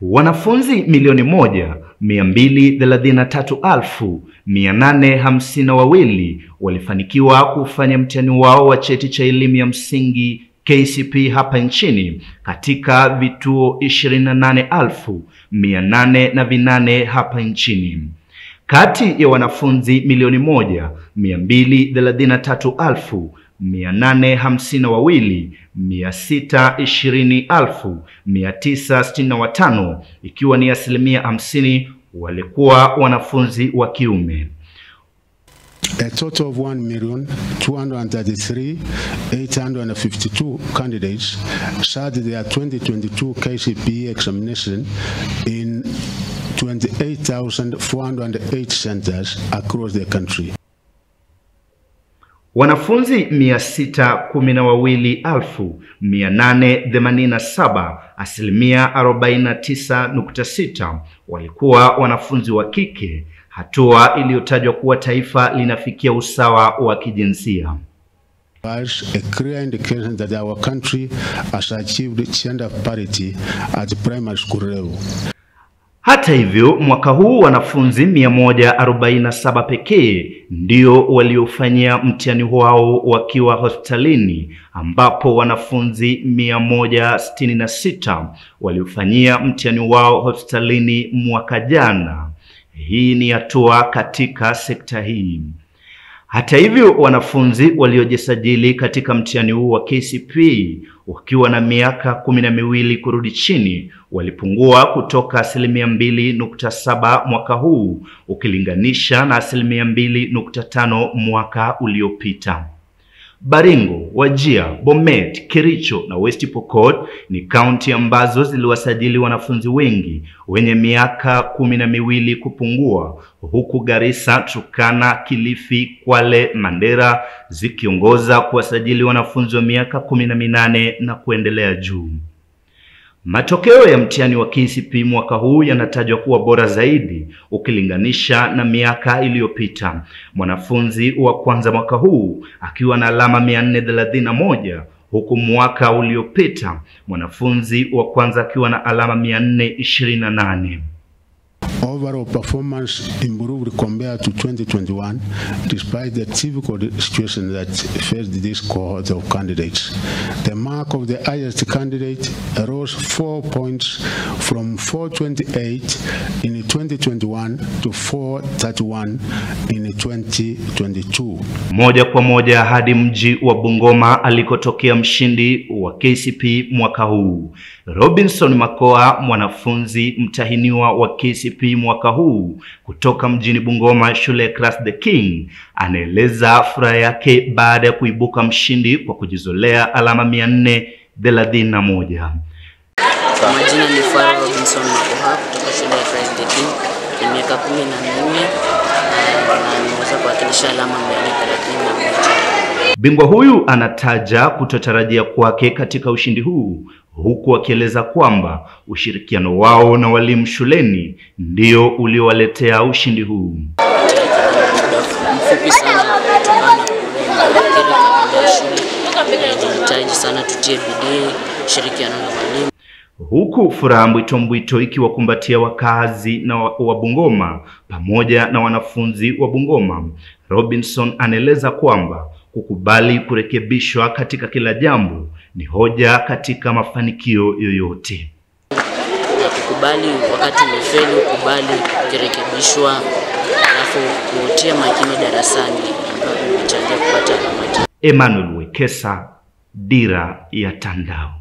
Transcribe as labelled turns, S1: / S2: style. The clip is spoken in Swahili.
S1: Wanafunzi milioni moja mia mbili thelathini na tatu elfu mia nane hamsini na wawili walifanikiwa kufanya mtihani wao wa cheti cha elimu ya msingi kcp hapa nchini katika vituo ishirini na nane elfu mia nane na vinane hapa nchini. Kati ya wanafunzi milioni moja mia mbili thelathini na tatu elfu mia nane hamsini na wawili mia sita ishirini elfu mia tisa sitini na watano ikiwa ni asilimia hamsini walikuwa wanafunzi wa kiume.
S2: A total of 1,233,852 candidates shared their 2022 KCPE examination in 28,408 centers across the country.
S1: Wanafunzi mia sita kumi na wawili elfu mia nane themanini na saba asilimia arobaini na tisa nukta sita walikuwa wanafunzi wa kike, hatua iliyotajwa kuwa taifa linafikia usawa wa kijinsia.
S2: A clear indication that our country has achieved gender parity at primary school level.
S1: Hata hivyo, mwaka huu wanafunzi 147 pekee ndio waliofanyia mtihani wao wakiwa hospitalini, ambapo wanafunzi 166 waliofanyia mtihani wao hospitalini mwaka jana. Hii ni hatua katika sekta hii. Hata hivyo, wanafunzi waliojisajili katika mtihani huu wa kcp wakiwa na miaka kumi na miwili kurudi chini walipungua kutoka asilimia mbili nukta saba mwaka huu ukilinganisha na asilimia mbili nukta tano mwaka uliopita. Baringo, Wajia, Bomet, Kericho na West Pokot ni kaunti ambazo ziliwasajili wanafunzi wengi wenye miaka kumi na miwili kupungua, huku Garissa, Turkana, Kilifi, Kwale, Mandera zikiongoza kuwasajili wanafunzi wa miaka kumi na minane na kuendelea juu. Matokeo ya mtihani wa kcp mwaka huu yanatajwa kuwa bora zaidi ukilinganisha na miaka iliyopita. Mwanafunzi wa kwanza mwaka huu akiwa na alama 431 huku mwaka uliopita mwanafunzi wa kwanza akiwa na alama 428.
S2: Overall performance improved compared to 2021 despite the difficult situation that faced this cohort of candidates. The mark of the highest candidate rose four points from 428 in 2021 to 431 in 2022.
S1: Moja kwa moja hadi mji wa Bungoma alikotokea mshindi wa KCP mwaka huu. Robinson Makoa, mwanafunzi mtahiniwa wa KCPE mwaka huu kutoka mjini Bungoma, shule ya Class the King, anaeleza furaha yake baada ya kuibuka mshindi kwa kujizolea alama mia nne thelathini na moja.
S3: Kwa majina ni Faro Robinson Makoha kutoka shule ya Christ the King. Ni miaka kumi na minne na nimeweza kuwakilisha alama mia nne thelathini na moja.
S1: Bingwa huyu anataja kutotarajia kwake katika ushindi huu huku akieleza kwamba ushirikiano wao na walimu shuleni ndio uliowaletea ushindi huu. Huku furaha mbwito mbwito ikiwakumbatia wakazi na wa Bungoma pamoja na wanafunzi wa Bungoma. Robinson anaeleza kwamba kukubali kurekebishwa katika kila jambo ni hoja katika mafanikio yoyote.
S3: Kukubali wakati umefeli, kukubali kurekebishwa, alafu kutia makini darasani ambapo imechangia kupata alama
S1: Emmanuel Wekesa, Dira ya Tandao.